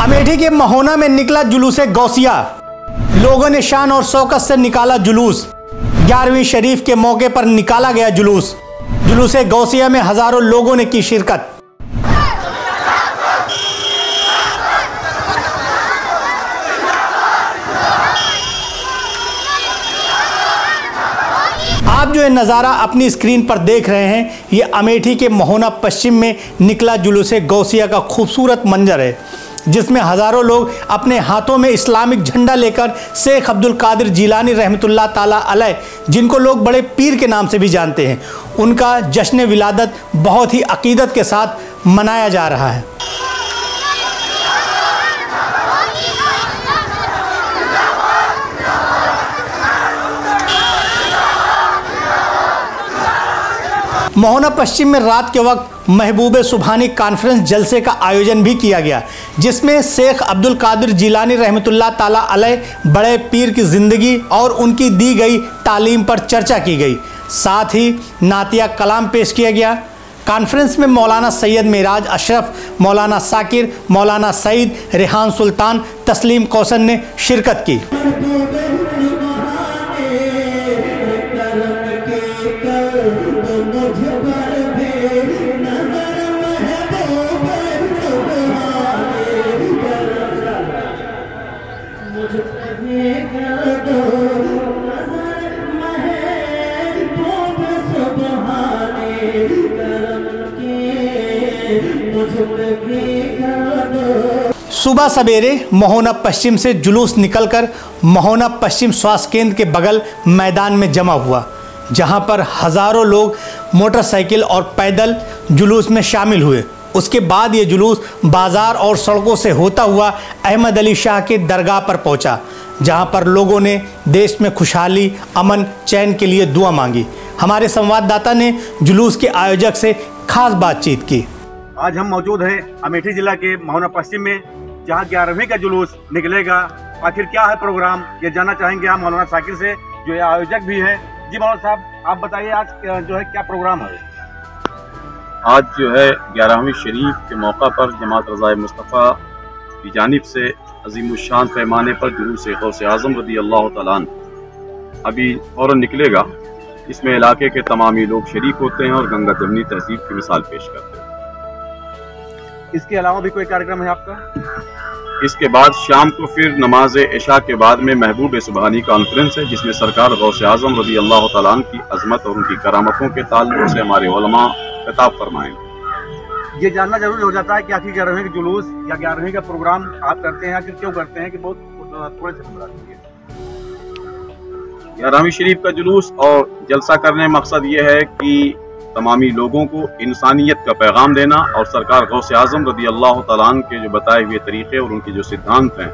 अमेठी के महोना में निकला जुलूस गौसिया। लोगों ने शान और शौकत से निकाला जुलूस। ग्यारहवीं शरीफ के मौके पर निकाला गया जुलूस। जुलूस गौसिया में हज़ारों लोगों ने की शिरकत। आप जो ये नज़ारा अपनी स्क्रीन पर देख रहे हैं, ये अमेठी के महोना पश्चिम में निकला जुलूस गौसिया का खूबसूरत मंजर है। जिसमें हज़ारों लोग अपने हाथों में इस्लामिक झंडा लेकर शेख अब्दुल कादिर जीलानी रहमतुल्ला ताला जिनको लोग बड़े पीर के नाम से भी जानते हैं, उनका जश्न विलादत बहुत ही अकीदत के साथ मनाया जा रहा है। मोहना पश्चिम में रात के वक्त महबूब सुबहानी कॉन्फ्रेंस जलसे का आयोजन भी किया गया, जिसमें शेख अब्दुल कादिर जिलानी रहमतुल्लाह ताला अलैह, बड़े पीर की ज़िंदगी और उनकी दी गई तालीम पर चर्चा की गई। साथ ही नातिया कलाम पेश किया गया। कॉन्फ्रेंस में मौलाना सैयद मिराज अशरफ, मौलाना साकिर, मौलाना सईद रेहान सुल्तान, तस्लीम कौसन ने शिरकत की। सुबह सवेरे महोना पश्चिम से जुलूस निकलकर महोना पश्चिम स्वास्थ्य केंद्र के बगल मैदान में जमा हुआ। जहाँ पर हज़ारों लोग मोटरसाइकिल और पैदल जुलूस में शामिल हुए। उसके बाद ये जुलूस बाज़ार और सड़कों से होता हुआ अहमद अली शाह के दरगाह पर पहुँचा, जहाँ पर लोगों ने देश में खुशहाली, अमन, चैन के लिए दुआ मांगी। हमारे संवाददाता ने जुलूस के आयोजक से खास बातचीत की। आज हम मौजूद हैं अमेठी जिला के महोना पश्चिम में, जहाँ ग्यारहवीं का जुलूस निकलेगा। आखिर क्या है प्रोग्राम? ये जानना चाहेंगे हम मौलाना साकिर से, जो ये आयोजक भी है। जी मौलाना साहब, आप बताइए आज जो है क्या प्रोग्राम है? आज जो है ग्यारहवीं शरीफ के मौका पर जमात रजाय मुस्तफ़ा की जानब से अजीम शान पैमाने पर जुलूस गौस आज़म रदी अल्लाह तन अभी फ़ौर निकलेगा। इसमें इलाके के तमामी लोग शरीक होते हैं और गंगा जमनी तहजीब की मिसाल पेश करते हैं। इसके अलावा भी कोई कार्यक्रम है आपका? इसके बाद शाम को फिर नमाज़ इशा के बाद में महबूब सुबहानी कॉन्फ्रेंस है जिसमें सरकार गौस आज़म रदी अल्लाह तन की अजमत और उनकी करामतों के ताल्लुक से हमारे उलमा खिताब फरमाएँगे ये जानना ज़रूरी हो जाता है कि आखिर ग्यारहवीं का जुलूस या ग्यारहवीं का प्रोग्राम? आप करते हैं आखिर क्यों करते हैं कि बहुत थोड़े से ग्यारहवीं शरीफ का जुलूस और जलसा करने मकसद ये है कि तमामी लोगों को इंसानियत का पैगाम देना और सरकार गौस आज़म रदी अल्लाह तलान के जो बताए हुए तरीके और उनके जो सिद्धांत हैं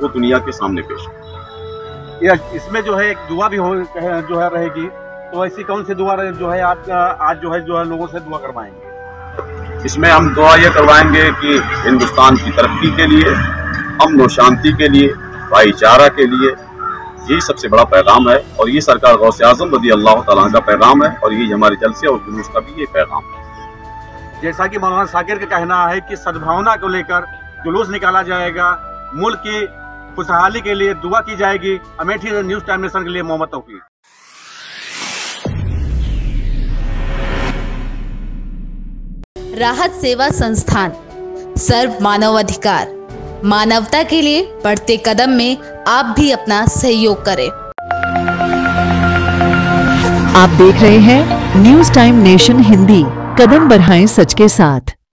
वो दुनिया के सामने पेश इसमें जो है एक दुआ भी हो जो है रहेगी। तो ऐसी कौन सी दुआ जो है आप आज जो है जो है लोगों से दुआ करवाएँगे? इसमें हम दुआ ये करवाएँगे कि हिंदुस्तान की तरक्की के लिए अमन और शांति के लिए भाईचारा के लिए यही सबसे बड़ा पैगाम है और ये सरकार गौस आज़म रदी अल्लाह तला का पैगाम है और ये हमारे जलसे और जुलूस का भी ये पैगाम है। जैसा कि मौलाना साकिर का कहना है कि सद्भावना को लेकर जुलूस निकाला जाएगा मुल्क की खुशहाली के लिए दुआ की जाएगी। अमेठी न्यूज़ टाइम नेशन के लिए मोहम्मद तौफीक। राहत सेवा संस्थान सर्व मानव अधिकार। मानवता के लिए बढ़ते कदम में आप भी अपना सहयोग करें। आप देख रहे हैं न्यूज़ टाइम नेशन हिंदी। कदम बढ़ाएँ सच के साथ।